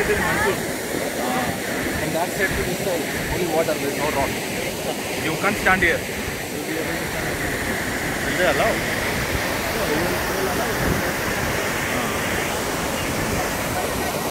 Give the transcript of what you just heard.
it in monsoon. Uh, and that side to this side, only water, there is no rock. You can't stand here. Will they allow?